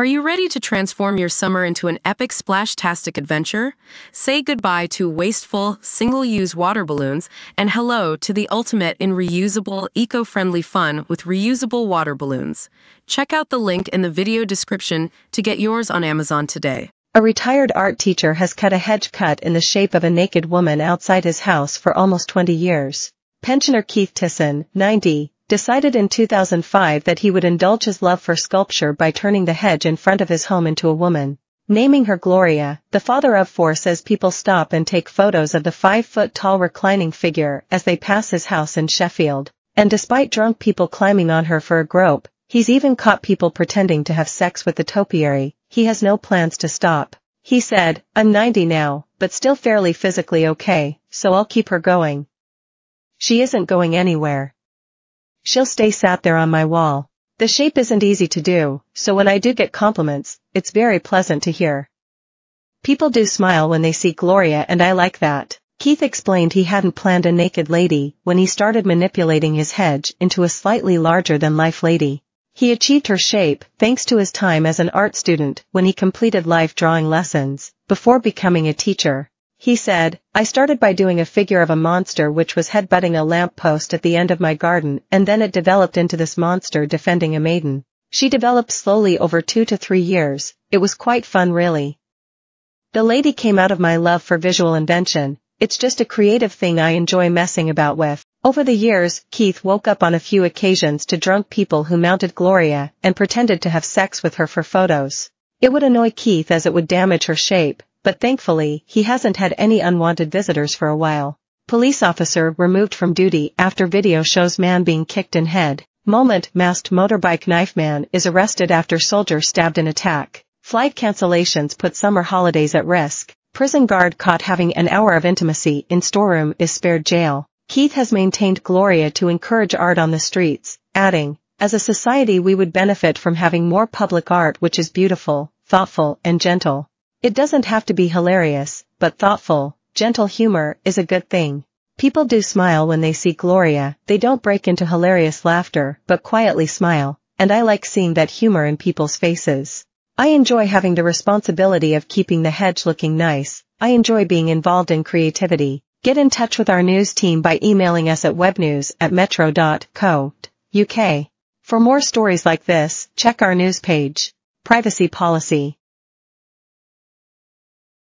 Are you ready to transform your summer into an epic splash-tastic adventure? Say goodbye to wasteful, single-use water balloons and hello to the ultimate in reusable, eco-friendly fun with reusable water balloons. Check out the link in the video description to get yours on Amazon today. A retired art teacher has cut a hedge cut in the shape of a naked woman outside his house for almost 20 years. Pensioner Keith Tisson, 90, decided in 2005 that he would indulge his love for sculpture by turning the hedge in front of his home into a woman. Naming her Gloria, the father of four says people stop and take photos of the five-foot-tall reclining figure as they pass his house in Sheffield. And despite drunk people climbing on her for a grope, he's even caught people pretending to have sex with the topiary, he has no plans to stop. He said, I'm 90 now, but still fairly physically okay, so I'll keep her going. She isn't going anywhere. She'll stay sat there on my wall. The shape isn't easy to do, so when I do get compliments, it's very pleasant to hear. People do smile when they see Gloria and I like that. Keith explained he hadn't planned a naked lady when he started manipulating his hedge into a slightly larger-than-life lady. He achieved her shape thanks to his time as an art student when he completed life drawing lessons before becoming a teacher. He said, I started by doing a figure of a monster which was headbutting a lamp post at the end of my garden and then it developed into this monster defending a maiden. She developed slowly over two to three years, it was quite fun really. The lady came out of my love for visual invention, it's just a creative thing I enjoy messing about with. Over the years, Keith woke up on a few occasions to drunk people who mounted Gloria and pretended to have sex with her for photos. It would annoy Keith as it would damage her shape, but thankfully, he hasn't had any unwanted visitors for a while. Police officer removed from duty after video shows man being kicked in head. Moment masked motorbike knife man is arrested after soldier stabbed in attack. Flight cancellations put summer holidays at risk. Prison guard caught having an hour of intimacy in storeroom is spared jail. Keith has maintained Gloria to encourage art on the streets, adding, as a society we would benefit from having more public art which is beautiful, thoughtful, and gentle. It doesn't have to be hilarious, but thoughtful, gentle humor is a good thing. People do smile when they see Gloria, they don't break into hilarious laughter, but quietly smile, and I like seeing that humor in people's faces. I enjoy having the responsibility of keeping the hedge looking nice, I enjoy being involved in creativity. Get in touch with our news team by emailing us at webnews at metro.co.uk. For more stories like this, check our news page. Privacy Policy